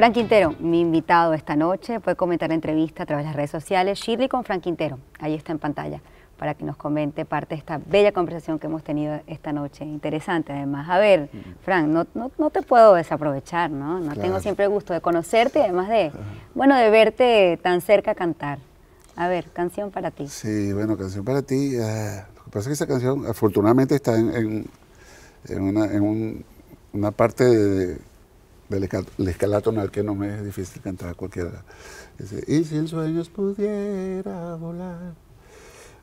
Frank Quintero, mi invitado esta noche, puede comentar la entrevista a través de las redes sociales. Shirley con Frank Quintero, ahí está en pantalla, para que nos comente parte de esta bella conversación que hemos tenido esta noche. Interesante además. A ver, Frank, no, no, te puedo desaprovechar, ¿no? No tengo siempre el gusto de conocerte, además de, bueno, de verte tan cerca cantar. A ver, canción para ti. Sí, bueno, canción para ti. Eh, lo que pasa es que esa canción afortunadamente está en, en, una, en una parte de del escalato en el que no me es difícil cantar cualquiera. y si en sueños pudiera volar,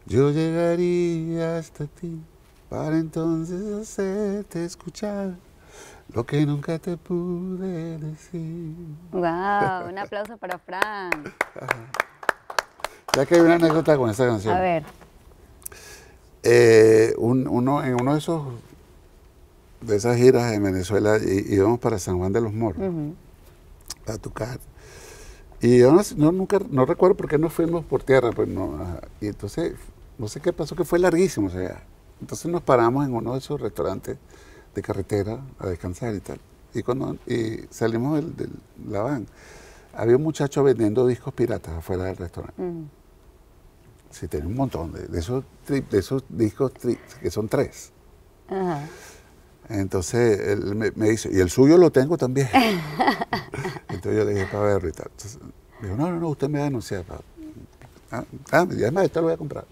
yo llegaría hasta ti para entonces hacerte escuchar lo que nunca te pude decir. ¡Wow! Un aplauso para Fran. Ya que hay una anécdota con esta canción. A ver. Eh, uno, en uno de esos de esas giras en Venezuela íbamos para San Juan de los Moros a tocar. Y yo no, nunca, no recuerdo por qué no fuimos por tierra, pues no, y entonces, no sé qué pasó, que fue larguísimo, o sea, entonces nos paramos en uno de esos restaurantes de carretera a descansar y tal. Y cuando y salimos de la van, había un muchacho vendiendo discos piratas afuera del restaurante. Sí, tenía un montón de, esos, de esos discos que son tres. Ajá. Entonces él me, dice, y el suyo lo tengo también. Entonces yo le dije, para verlo y tal. Entonces me dijo, no, no, no, usted me va a anunciar. Ah, ah, y además, esto lo voy a comprar.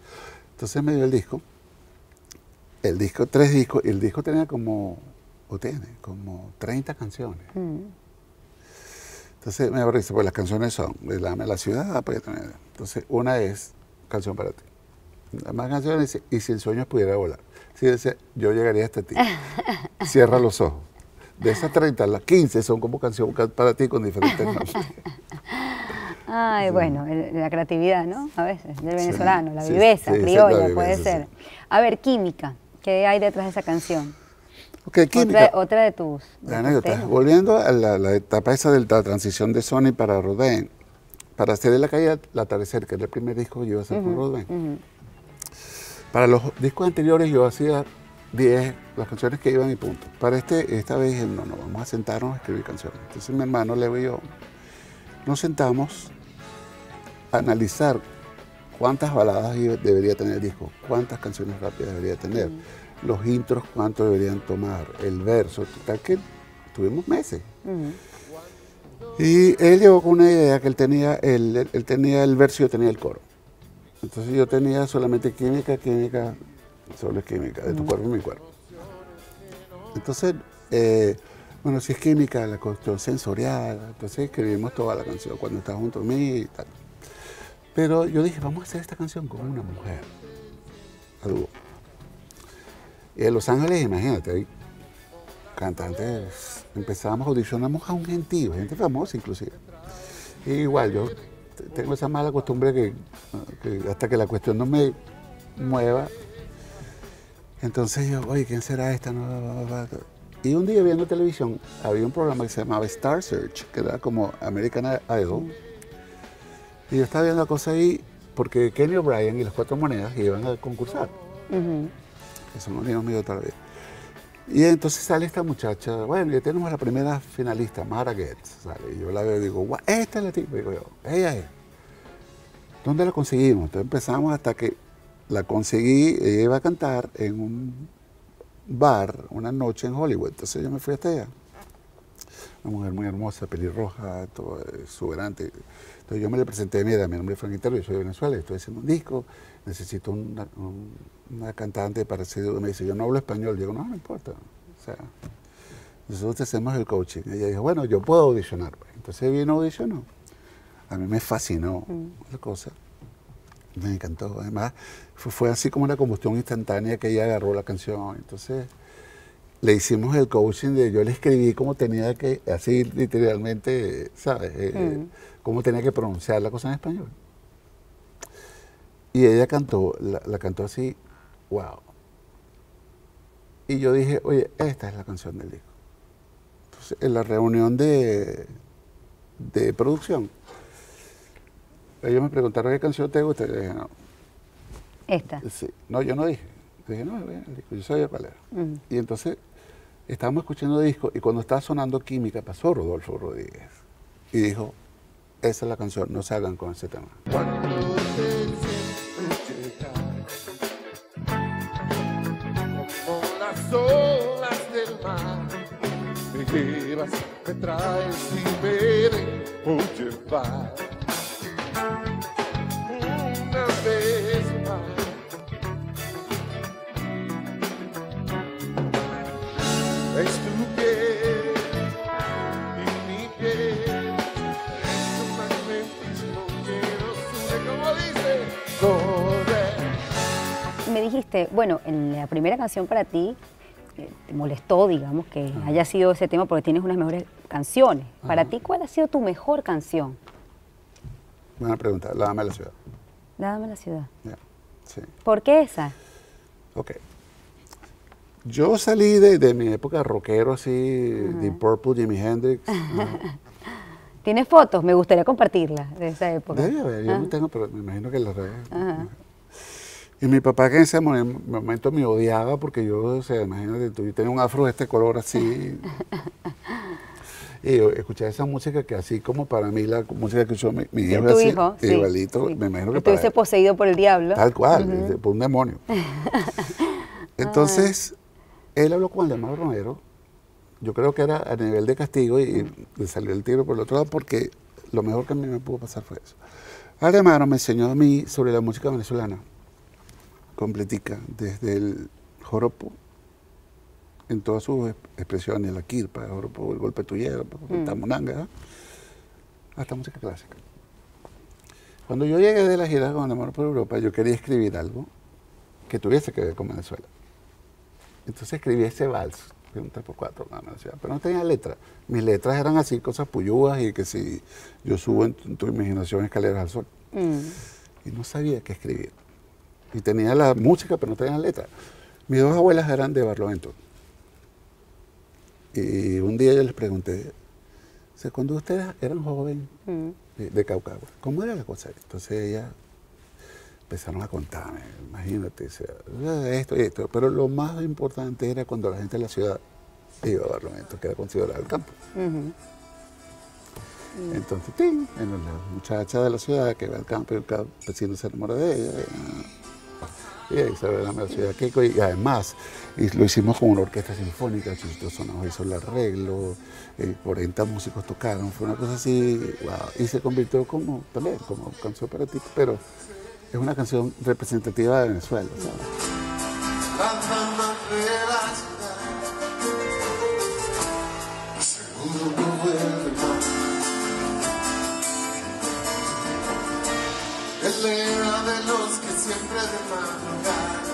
Entonces me dio el disco, el disco, tres discos, y el disco tenía como, o tiene, como 30 canciones. Mm. Entonces me dice, pues las canciones son, Dame la ciudad, pues, entonces una es Canción para ti. Más canciones y si el sueño pudiera volar. Sí, decía, yo llegaría hasta ti. Cierra los ojos. De esas 30, las 15 son como canciones para ti con diferentes nombres. Ay, bueno, la creatividad, ¿no? A veces, del venezolano, la viveza, criolla, puede ser. A ver, química, ¿qué hay detrás de esa canción? Okay, química. Otra, de tus. Volviendo a la, etapa esa de la transición de Sony para Rodin, para hacer de la calle el atardecer, que era el primer disco que yo iba a hacer con Rodin. Para los discos anteriores yo hacía 10, las canciones que iban y punto. Para este, esta vez dije, no, no, vamos a sentarnos a escribir canciones. Entonces mi hermano Leo y yo nos sentamos a analizar cuántas baladas debería tener el disco, cuántas canciones rápidas debería tener, los intros cuánto deberían tomar, el verso, tal que tuvimos meses. Y él llegó con una idea que él tenía, él, él tenía el verso y yo tenía el coro. Entonces yo tenía solamente química, química, solo es química, de tu cuerpo y mi cuerpo. Entonces, eh, bueno, si es química, la cuestión sensorial, entonces escribimos toda la canción cuando está junto a mí y tal. Pero yo dije, vamos a hacer esta canción con una mujer. Algo. Y en Los Ángeles, imagínate, hay cantantes, empezamos, audicionamos a un gentío, gente famosa inclusive. Y igual, yo tengo esa mala costumbre que, hasta que la cuestión no me mueva, entonces yo, oye, ¿quién será esta? Y un día viendo televisión había un programa que se llamaba Star Search, que era como American Idol. Y yo estaba viendo la cosa ahí porque Kenny O'Brien y las cuatro monedas iban a concursar. Que son amigos míos todavía. Y entonces sale esta muchacha, bueno, ya tenemos la primera finalista, Mara Getz, sale, y yo la veo y digo, esta es la tipa, digo yo, ella es. ¿Dónde la conseguimos? Entonces empezamos hasta que la conseguí, ella iba a cantar en un bar una noche en Hollywood, entonces yo me fui hasta allá. Una mujer muy hermosa, pelirroja, todo exuberante. Entonces yo me le presenté, mira, mi nombre es Frank Quintero, yo soy de Venezuela, estoy haciendo un disco, necesito una, una cantante para hacer, me dice, yo no hablo español, digo, no, no importa, o sea, nosotros hacemos el coaching. Ella dijo, bueno, yo puedo audicionar. Pues". Entonces vino audicionó. A mí me fascinó mm. la cosa. Me encantó. Además, fue, así como una combustión instantánea que ella agarró la canción. Entonces, le hicimos el coaching de yo le escribí como tenía que, así literalmente, ¿sabes? Eh, mm cómo tenía que pronunciar la cosa en español. Y ella cantó, la, cantó así, wow. Y yo dije, oye, esta es la canción del disco. Entonces, en la reunión de, de producción, ellos me preguntaron qué canción te gusta. Y yo dije, no. Esta. Sí. No, yo no dije. dije, no, yo sabía cuál era. Y entonces estábamos escuchando disco y cuando estaba sonando Química pasó Rodolfo Rodríguez y dijo, esa es la canción, no salgan con ese tema. Me llevas, me traes y me dijiste, bueno, en la primera canción para ti eh, te molestó, digamos, que haya sido ese tema porque tienes unas mejores canciones. Para ti, ¿cuál ha sido tu mejor canción? Buena pregunta, la dama de la ciudad. Dame la ciudad. Sí, ¿Por qué esa? ok. Yo salí de, de mi época rockero así, Deep Purple, Jimi Hendrix. ¿Tienes fotos? Me gustaría compartirlas de esa época. Debe haber, yo Ah, no tengo, pero me imagino que las redes. Y mi papá que en ese mo- momento me odiaba porque yo, o sea, imagínate, tú, yo tenía un afro de este color así. y yo escuchaba esa música que así como para mí la música que escuchó mi, mi hijo, tu así, hijo, sí, igualito, sí. me imagino que Estuviese poseído por el diablo. Tal cual, por un demonio. Entonces, él habló con Aldemar Romero, yo creo que era a nivel de castigo y le salió el tiro por el otro lado porque lo mejor que a mí me pudo pasar fue eso. Aldemaro me enseñó a mí sobre la música venezolana, completica, desde el joropo, en todas sus exp- expresiones, la quirpa, el joropo, el golpe tuyero, el tamonanga, ¿eh? hasta música clásica. Cuando yo llegué de la gira con Amor por Europa, yo quería escribir algo que tuviese que ver con Venezuela. Entonces escribí ese vals, un 3x4, nada más, pero no tenía letra. Mis letras eran así, cosas puyúas y que si yo subo en tu, en tu imaginación escaleras al sol. Mm. Y no sabía qué escribir. Y tenía la música, pero no tenía letra. Mis dos abuelas eran de Barlovento. Y un día yo les pregunté, cuando ustedes eran jóvenes, Mm. de, de Caucagua. ¿Cómo era la cosa? Entonces ellas empezaron a contarme, imagínate, o sea, esto y esto. Pero lo más importante era cuando la gente de la ciudad iba a Barlovento, que era considerado el campo. Ujú. Entonces, ¡ting! Bueno, la muchacha de la ciudad que va al campo y el campesino se enamora de ella. Y, y la ciudad Keiko. Y además, lo hicimos con una orquesta sinfónica, Chuchito Sonajo hizo el arreglo, eh, 40 músicos tocaron, fue una cosa así. Y se convirtió como, también, como canción para ti, pero es una canción representativa de Venezuela, ¿sabes? Siempre de madrugada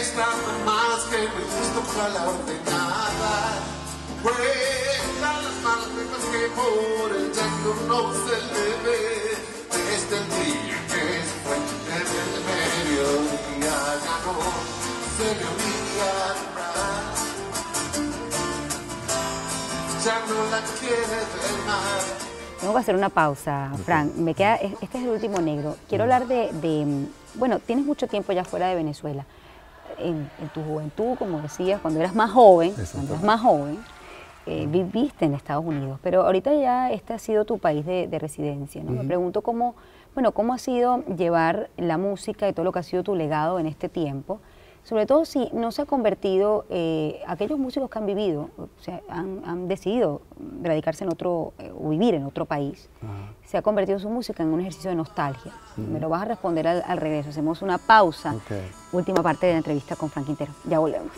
estaba más que muy listo para la ordenada. Cuenta las manos ricas que por el llanto no se le ve. Desde el día que se fue en el mediodía ya no se le llorar. Ya no la quiere ver más. Tengo que hacer una pausa, Frank. Me queda, es- este es el último negro. Quiero hablar de, de, mm, bueno, tienes mucho tiempo ya fuera de Venezuela. En, en tu juventud, como decías, cuando eras más joven, cuando eras más joven, eh, viviste en Estados Unidos, pero ahorita ya este ha sido tu país de, de residencia. ¿no? Me pregunto cómo, bueno, cómo ha sido llevar la música y todo lo que ha sido tu legado en este tiempo, sobre todo si no se ha convertido, eh, aquellos músicos que han vivido, o sea, han, decidido radicarse en otro, eh, o vivir en otro país, se ha convertido su música en un ejercicio de nostalgia. Me lo vas a responder al, al regreso. Hacemos una pausa. Última parte de la entrevista con Frank Quintero. Ya volvemos.